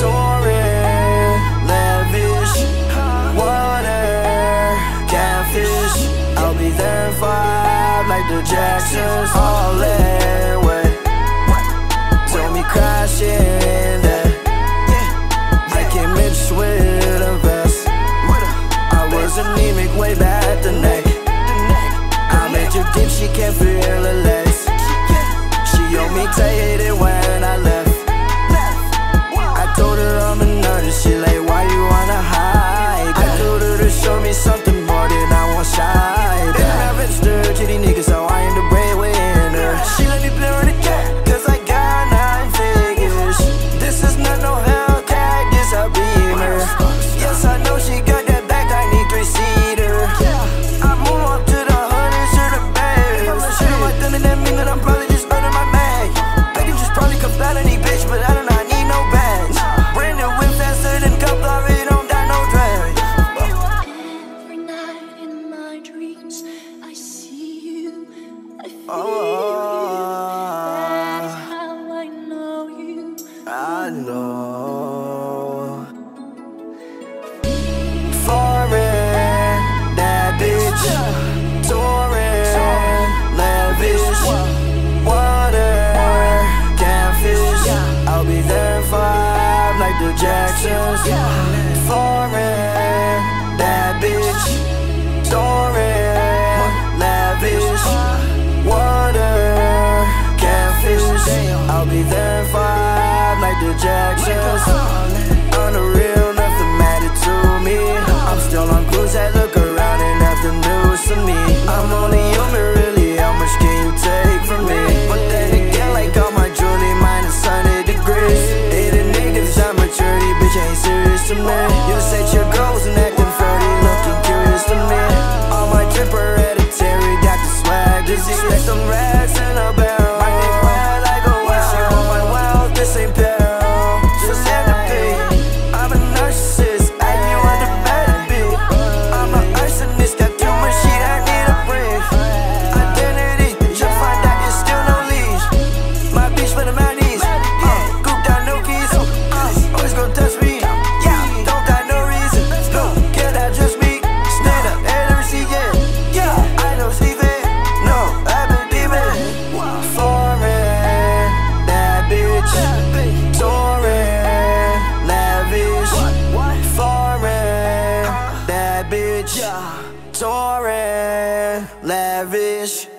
rich, lavish, water, catfish. I'll be there like the Jacksons, all in. Tell me crashing with a vest. I was anemic way back the neck. I made you dip, she can't feel a leg. oh. can't serious to me. You say Torrent, lavish.